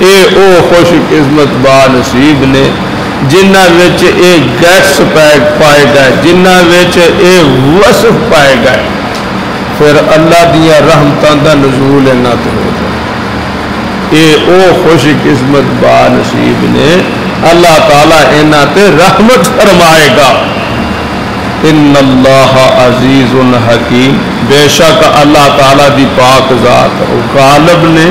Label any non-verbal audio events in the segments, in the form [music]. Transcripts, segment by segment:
ये ओ खुश किस्मत बा नसीब ने जिन्हों गैस पाए गए जिन्हों ये वसफ पाए गए फिर अल्लाह दिया रहमतों का नजूल इन्हों तो हो गया ये खुश किस्मत बा नसीब ने अल्लाह ताला इन्हों रहमत फरमाएगा इन अल्लाह अज़ीज़ हकीम बेशक अल्लाह ताला दी पाक जात गालब ने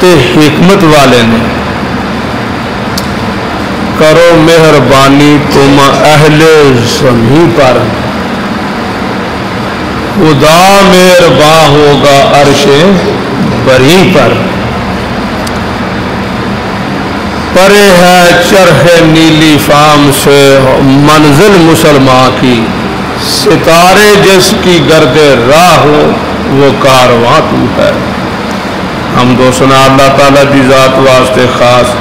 ते हिकमत वाले ने। करो मेहरबानी तुम अहले जमी पर। खुदा मेहरबा होगा अरशे बरी पर। परे है चरहे नीली फाम से मंजिल मुसलमान की। सितारे जिसकी गर्दे राह हो, वो कारवां तू है। हम दोसना अल्लाह ताला की ज़ात वास्ते ख़ास।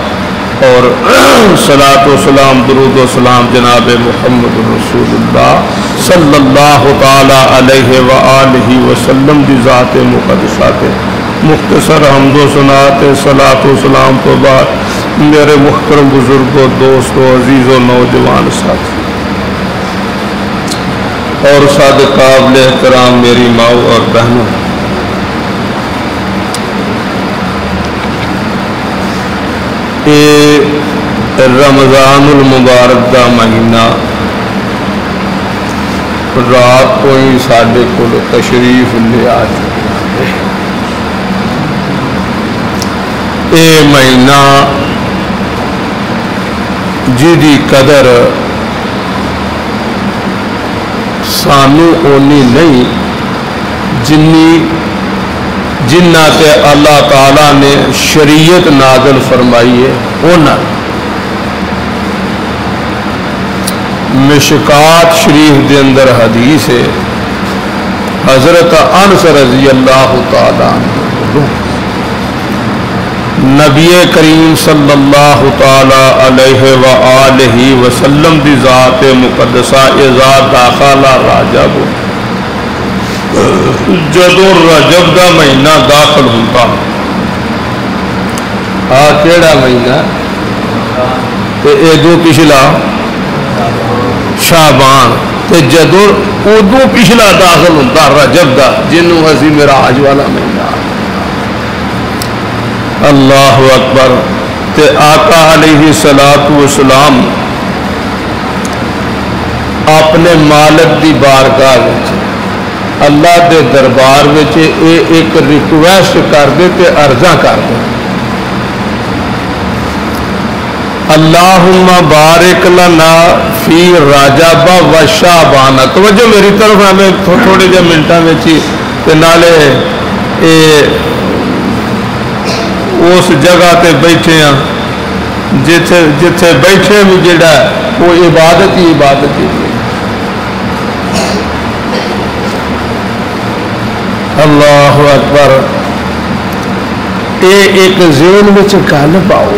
और [clears throat] सलात सलाम, दरूद सलाम, जनाब मोहम्मद रसूलुल्लाह सल्लल्लाहु ताला अलैहि व आलिहि वसल्लम की ज़ात मुकदसात मुख्तसर हमदो सनात सलात सलाम तो बाद मेरे मुख्तरम बुज़ुर्गों, दोस्तों, अजीज़ों, नौजवान साथी। और साद काबिल एहतराम मेरी माओ और बहनों ये रमज़ानुल मुबारक का महीना रात को ही साढ़े को तशरीफ़ लिया ये महीना जिदी कदर सानू ओनी नहीं जिन्नी जिन्ना ते अल्लाह ताला ने शरीयत नाजल फरमाई है उन्हें मिशकात शरीफ के अंदर हदीस है, हज़रत अनस रज़ी अल्लाह तला नबी करीम सल्लल्लाहु अलैहि वसल्लम दी ज़ात मुकद्दसा इज़ा दाखला जदों रजब का महीना दाखिल आ केड़ा महीना? ते पिछला। शाबान। जदों, उदों पिछला दाखिल होता रजब का जिन्हों असी मिराज वाला महीना। अल्लाह अकबर। ते आका अलैहि सलातु सलाम अपने मालक की बारगाह अल्लाह के दरबार में एक रिक्वेस्ट करते ते अर्जा करते अल्लाहुम्मा बारिक लना फ़ी राजाबा व शाहबाना तवज्जो मेरी तरफ़ हमें थो, थोड़े जे मिनटा में ही ते नाले ए उस जगह ते बैठे हैं जिथे जिथे बैठे भी जेड़ा वो इबादत ही इबादत ही अल्लाह अकबर। ये एक जेन में गल पाओ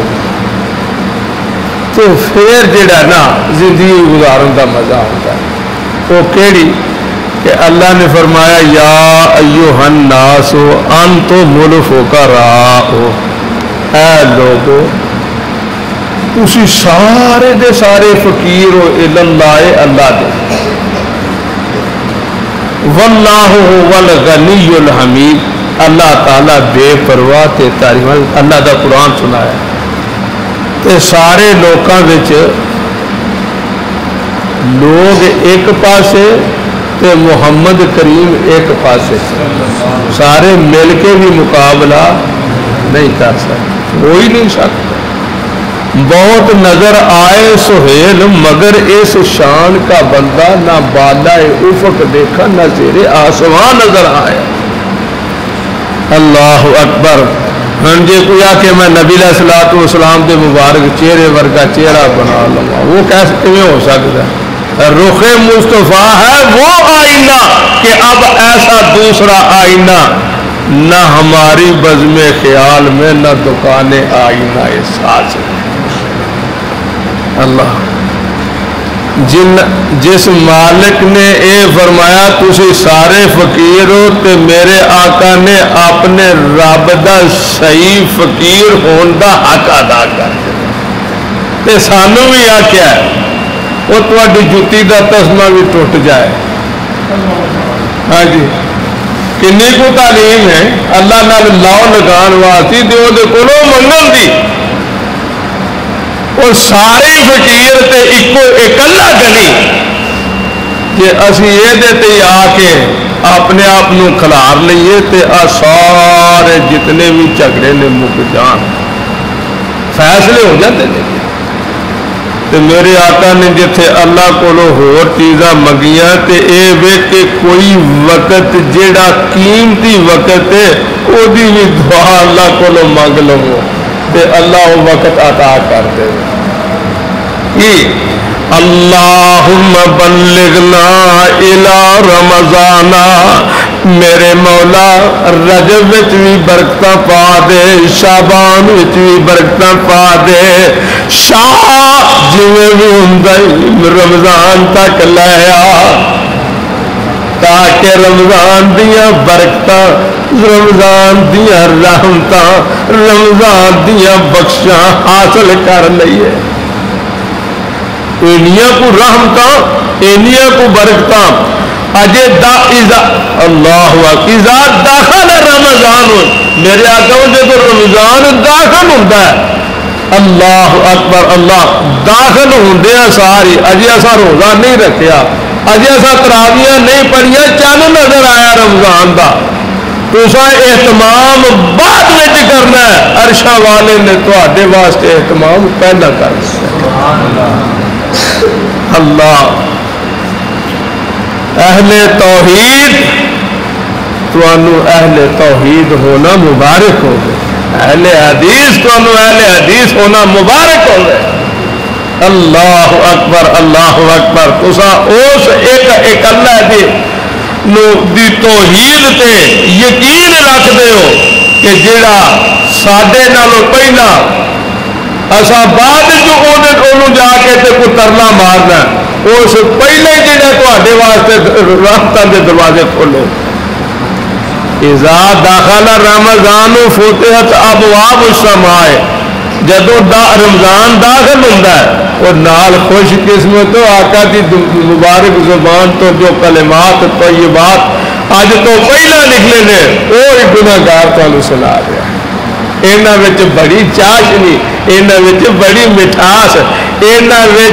तो फिर जेड़ा ना ज़िंदगी गुजारन का मज़ा आता है। वो केड़ी कि अल्लाह ने फरमाया, या अयो हन नासो अन तो मुल्फो का राहो ऐ लोगो, तुसी सारे दे सारे फकीर हो इल्लाह अल्लाह दे। वल्लाहु वल गनीयुल हमीद। अल्लाह ताला बेपरवाह ते तारीफ़ अल्लाह का कुरान सुनाया। ते सारे लोगों लोग एक पासे ते मुहम्मद करीम एक पासे। सारे मिल के भी मुकाबला नहीं कर सकते, हो ही नहीं सकता। बहुत नज़र आए सुहेल, मगर इस शान का बंदा ना बाला उफक देखा, न जेरे आसमान नज़र आया अल्लाह अकबर। हाँ जे कोई आके मैं नबी सलात सलाम के मुबारक चेहरे वर्गा चेहरा बना लवा। वो कैसे किमें हो सकता है? रुख मुस्तफ़ा है, वो आईना कि अब ऐसा दूसरा आईना न हमारी बज़म ख्याल में, न दुकानें आईना एहसास अल्लाह। जिन, जिस मालिक ने यह फरमाया तुम सारे फकीर हो तो मेरे आका ने अपने रब का सही फकीर होने का हक अदा कर दिया। सानू भी आख्या वो थोड़ी जुत्ती का तस्मा भी टुट जाए। हाँ जी। किन्नी को तालीम है, अल्लाह नाल लाओ लगान वास्ते तो को मंगन की और सारे फकीर ते इको इकला गली जे असी ये आके अपने आप को खिलार लीए तो आ सारे जितने भी झगड़े ने मुक जान फैसले हो जाते हैं तो मेरे आका ने जिथे अल्लाह को होर चीज़ा मंगिया तो यह वे कि कोई वक्त जेड़ा कीमती वक्त है वो भी दुआ अल्लाह को मंग लवो तो अल्लाह वो वक्त अता कर अल्लाहुम्मा बल्लिगना इला रमजाना, मेरे मौला, रजब भी बरकत पा दे, शाबान भी बरकत पा दे, शाह जिमें भी हों रमज़ान तक लाया, ताकि रमज़ान दिया बरकत, रमज़ान दिया रहमत, रमज़ान दिया बख्शा हासिल कर लीए एनिया को रहमत एनिया को। बरकत अजे दा इजा, अल्लाह इजा दाखल रमज़ान। मेरे आका जो रमज़ान दाखल होता है। अल्लाह अकबर, अल्लाह दाखिल होंदे सारी। अजे असा रोजा नहीं रखा अजे असा तरावियाँ नहीं पढ़िया, चल नज़र आया रमज़ान का तुसा एहतमाम बाद में करना है। अरशा वाले ने थोड़े वास्ते एहतमाम पहला कर अल्लाह। अहले तोहीद अहले तोहीद होना मुबारक हो अहले हदीस थानू अहले हदीस होना मुबारक हो अल्लाह अकबर अल्लाह अकबर। तुसा उस एक अल्लाह के दी तोहीद ते यकीन रखते हो कि जेड़ा साडे नालों पहला असा बाद जाके कोई तरला मारना। उस पहले जोड़े वास्ते राहत के दरवाजे खोले। इजा दाखला रमज़ान फतेहत अब वाब समाए। जदों दा रमज़ान दाखिल होंगे और खुश किस्मत तो आका की मुबारक ज़ुबान तो जो कलेमात तो ये बात अज तो पहला निकले ने वो गुनागार तुम इन्होंने बड़ी चाशनी इन्होंने बड़ी मिठास इन्होंने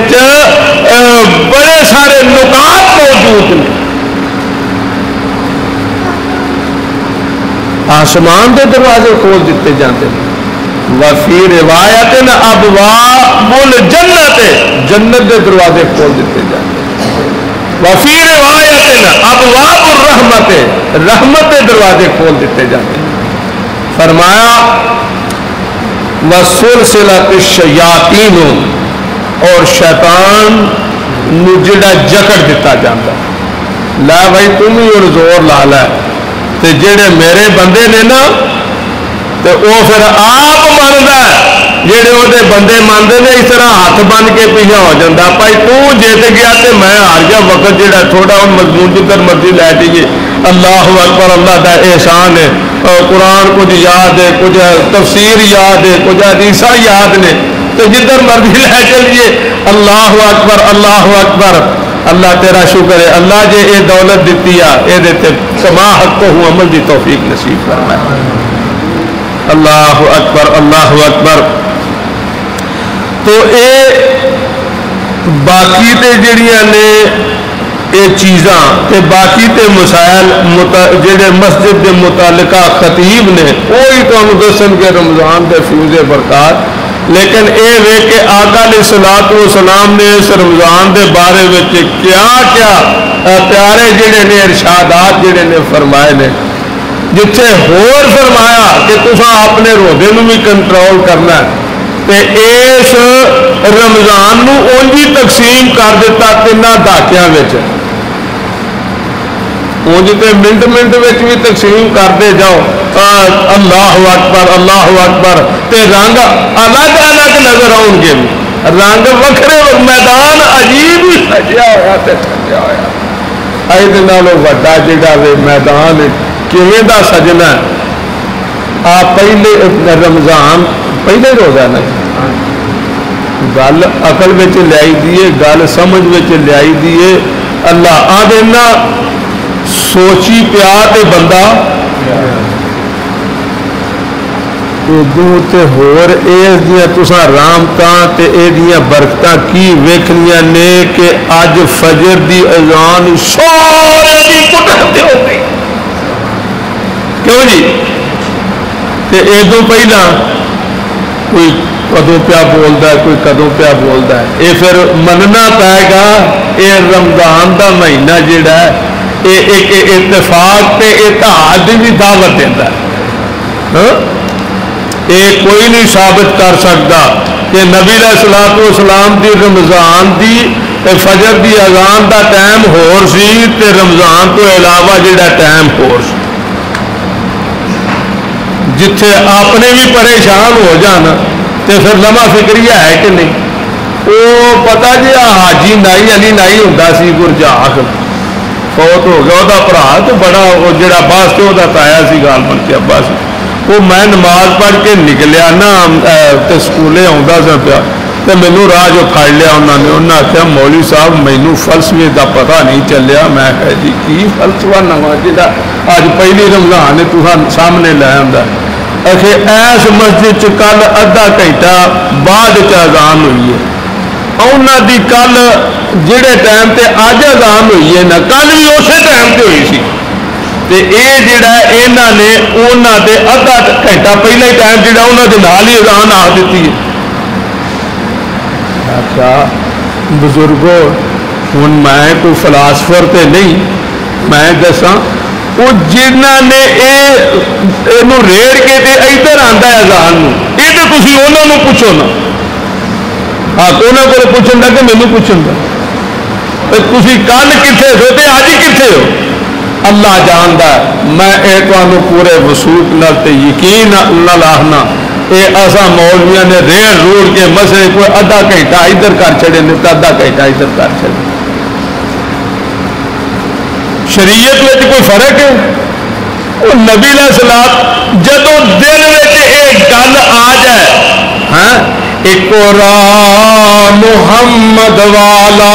बड़े सारे नुकात मौजूद ने। आसमान के दरवाजे खोल दिते जाते हैं वफी रिवायत न अब बुल जन्नत जन्नत के दरवाजे खोल दिते जाते वफी रिवायत न अब वाबुल रहमत रहमत के दरवाजे खोल दिते जाते फरमाया, वसुल सिलातीन और शैतान जड़ा जकड़ दिता जाता लै भाई, तुम ही और ज़ोर ला लै। तो जेड़े मेरे बंदे ने ना तो वह फिर आप मनता जेड़े वो बंदे मानते हैं इस तरह हाथ बन के पीछा हो जाता भाई, तू जित गया तो मैं हार गया, वक्त जोड़ा थोड़ा मजमून जिधर मर्ज़ी लै जाइए। अल्लाह अकबर, अल्लाह का एहसान है। कुरान कुछ याद है, कुछ तफसीर याद है, कुछ हदीसा याद ने। तो जिधर मर्ज़ी [laughs] लै चलिए। अल्लाह अकबर अल्लाह अकबर। अल्लाह तेरा शुक्र है। अल्लाह जे ये दौलत दी आ ये कमा हक हूँ, अमल की तोफीक नसीब करना अल्लाह अकबर अल्लाह अकबर। तो ये बाकी जड़िया ने चीज़ा तो बाकी तो मसायल जोड़े मस्जिद के मुतलका खतीब ने वही तुम दसन के रमज़ान के फ्यूजे बरकत। लेकिन ये वे के आका ने सलात सलाम ने इस रमज़ान के बारे में क्या क्या प्यारे जोड़े ने इरशादात जोड़े ने फरमाए ने जिथे होर फरमाया कि तुसा अपने रोदे भी कंट्रोल करना इस रमजानू तकसीम करता तिना तो उंजी तो मिनट मिनट भी तकसीम करते जाओ अल्लाह अकबर अल्लाह अकबर ते रंग अलग अलग नज़र आउगे रंग वखरे मैदान अजीब ही सजा होया सजा होया अज नालों वा जोड़ा वे मैदान किमें सजना आ पहले रमज़ान पहले रोजा ना गल अकल में लियाई दी है गल समझ में लियाई दी है अल्लाह आदेना सोची पिया बंदा उदू होर तुसा रामता बरकत की वेखनिया ने कि अज फजर की अजान सारे क्यों जी तो एदों पहला कोई कदों प्या बोलता है कोई कदों प्या बोलता है ये फिर मनना पैगा ये रमज़ान का महीना जोड़ा है ये एक इतफाक से इतिहाद भी दावत देता है हाँ? ये कोई नहीं साबित कर सकता कि नबी सलात सलाम की रमज़ान की फजर की अजान का टाइम होर सी रमज़ान तो इलावा जोड़ा टाइम होर जिथे अपने भी परेशान हो जान तो फिर लमा फिक्रिया है कि नहीं वो पता जी हाजी नाई अली नाई होंगे गुरजाख फौत हो गया वह भरा तो बड़ा जोड़ा बस तो ताया गाल बन के अब्बा से वो मैं नमाज़ पढ़ के निकलिया ना तो स्कूले आता सा पाया तो मैनू राह जो फड़ लिया उन्होंने उन्हें आख्या मौली साहब मैनू फलसफे का पता नहीं चलिया मैं कह जी की फलसफा नवा जो अज पहली रमज़ान ने तुसा सामने लै आंदा आखे ऐस मस्जिद च कल अद्धा घंटा बाद च अजान हुई है उन्होंने कल जेड़े टाइम से अज अजान हुई है ना कल भी उस टाइम से हुई सी तो ये जोड़ा इन्हों ने उन्होंने अद्धा घंटा पहले ही टाइम जोड़ा उन्होंने नाल ही अजान आ दी है अच्छा बुजुर्गो हूँ मैं कोई फिलासफर तो नहीं मैं दसा वो जिन्होंने इनू रेड़ के ते इधर आता है अजान ये उन्होंने पूछो ना हाँ को पूछन का कि मैनू पूछन का तुम कल कितने हो? हो अल्लाह जानता मैं ये तो पूरे वसूख न यकीन न आखना ये असा मौलविया ने रेड़ रूड़ के मसले कोई अद्धा घंटा इधर कर छड़े ने तो अद्धा घंटा इधर कर छड़े। शरीयत में कोई फ़र्क है? वो नबी सलाम जो दिल में गल आ जाए हाँ? एक मुहम्मद वाला।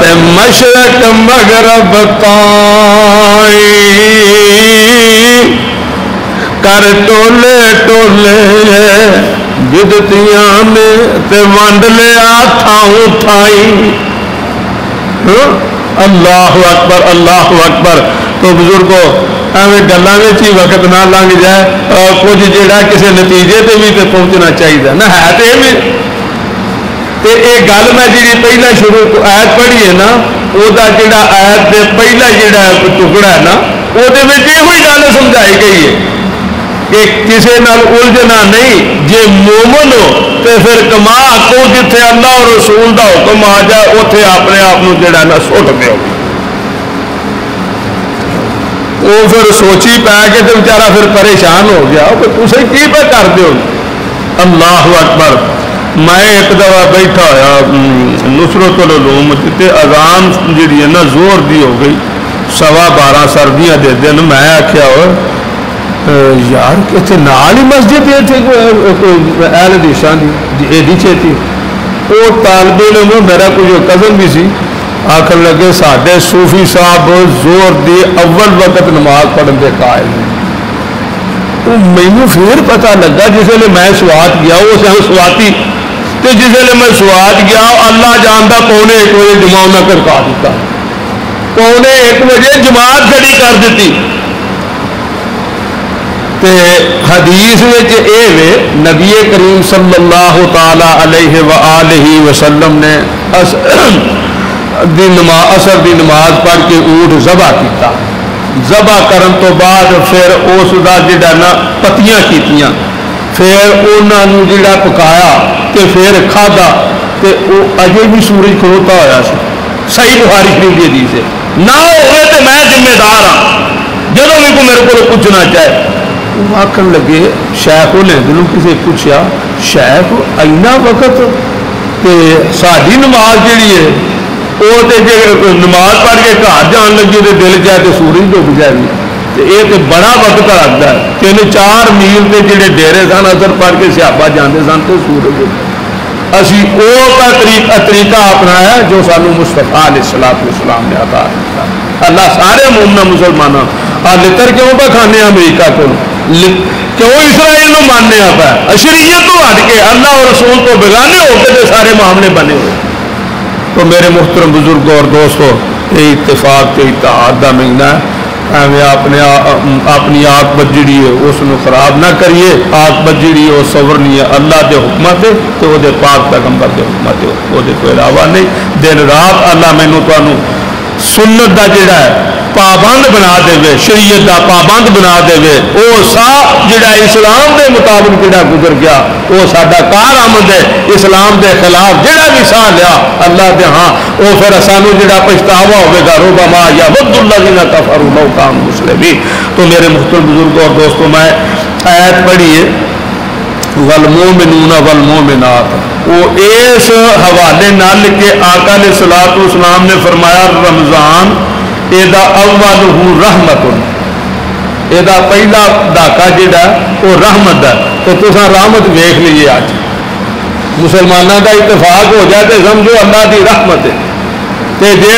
ते मशरक मगरब कर टोले टोले बिदतियाँ में ते वंड लिया थाऊ थाई अल्लाह अकबर अल्लाह अकबर। तो बुजुर्गो एवं गलों ही वक्त ना लंघ जाए कुछ जोड़ा किसी नतीजे पर भी तो पहुँचना चाहिए ना है तो यह तो ये गल मैं जी पहला शुरू ऐत पढ़ी है ना वह जोड़ा ऐत से पहला जोड़ा टुकड़ा है ना वो गल समझाई गई है कि किसी नाल उलझना नहीं जे मोमन हो तो फिर कमा को जिथे अल्लाह और रसूल का हुक्म आ जाए उ अपने आप जोड़ा ना सुट दो वो फिर सोची पै के तो बेचारा फिर परेशान हो गया तुम की पे कर दो अल्लाह अकबर मैं एक दफ़ा बैठा होया नुसरत लूम अजान जी है ना ज़ोर दी हो गई सवा बारह सर्दियाँ दे दिन मैं आख्या हो यार इतने नाल ही मस्जिद एल देशा की एडी छेती तालबे इलम मेरा कोई कज़न भी सी आखन लगे, साढ़े सूफी साहब ज़ोर दी अव्वल वक्त नमाज़ पढ़न के कायल तो मैनू फिर पता लगा, जिस मैं स्वाद गया उस स्वाति तो जिस मैं स्वाद गया, अल्लाह जानता पौने एक बजे जमा उन्हें करका दिता। पौने एक बजे जमात खड़ी कर दी हदीस वे, नबी करीम सल्लल्लाहु ताला अलैहि वसल्लम ने अस दी नमाज़ असर की नमाज़ पढ़ के ऊट जबा किया जबा करन तो बाद फिर ना पत्तियाँ कीतियाँ फिर उन्होंने जड़ा पकाया तो फिर खादा तो अजे भी सूरज खलोता होया सही बुहारी शरीफ दी से ना हो तो मैं जिम्मेदार हाँ जो भी को मेरे को पूछना चाहे आखन लगे शैख उन्हें किसी पूछया शैख इना वक्त तो साड़ी नमाज़ जी तो नमाज़ पढ़ के घर जान लगी तो दिल चाहे तो सूरज डुब जाए ये तो बड़ा वक्त लगता है तीन चार मील के जोड़े डेरे सन असर पढ़ के सियापा जाते सन तो सूरज असी तरीका तरीका अपनाया जो सू मुस्तफ़ा सलाम ने अदा अल्लाह सारे मोमना मुसलमानों आ लितर क्यों पा खाने अमरीका को क्यों इसराइल मानने पा अशरीयत तो हट के अल्लाह और रसूल तो बेगाने होकर तो सारे मामले बने हुए तो मेरे मुख्तरम बुज़ुर्ग और दोस्तों ये इतफाक के इतिहाद का महीना है एवं अपने अपनी आकबत बजड़ी है उसको खराब ना करिए। आकबत जी और सवरनी है। अल्लाह के हुक्म से तो वो पाक पैगंबर के हुक्म से वो अलावा नहीं। दिन रात अल्लाह मैनू तो सुनत का जोड़ा पाबंद बना दे शरीयत का पाबंद बना दे वो साह जोड़ा इस्लाम के मुताबिक जोड़ा गुजर गया वो साडा कार आमद है, इस्लाम के खिलाफ जोड़ा भी साह लिया, अल्लाह के हाँ वो फिर सानू जो पछतावा होगा रोबा या वदुल्ला जी ना कफर काम मुसले भी तो मेरे मुख्तर बुज़ुर्ग और दोस्तों, मैं आयत पढ़ी है वलमो मिनूना वलमो मिनात वो इस हवाले नाल के आका ने सलात इस्लाम ने फरमाया, रमज़ान एदा अव्वल हूँ रहमत एदा पहला डाका जोड़ा वो रहमत है। तो तुसा रहमत वेख लीजिए अज मुसलमानों का इतफाक हो जाए तो समझो अल्लाह की रहमत है। तो जे